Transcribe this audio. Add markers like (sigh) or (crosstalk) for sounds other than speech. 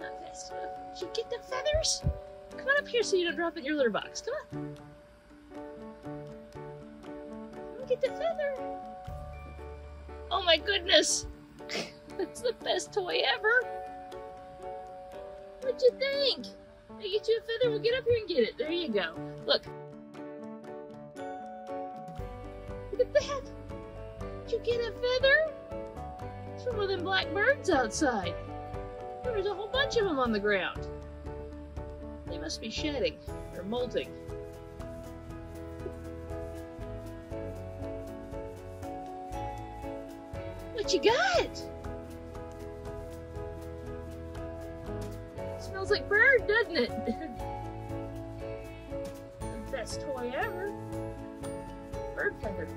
Did you get the feathers? Come on up here so you don't drop it in your litter box. Come on. Come get the feather. Oh my goodness. (laughs) That's the best toy ever. What'd you think? I get you a feather, we'll get up here and get it. There you go. Look. Look at that. Did you get a feather? It's from one of them black birds outside. A whole bunch of them on the ground. They must be shedding or molting. What you got? Smells like bird, doesn't it? the (laughs) best toy ever. Bird feather.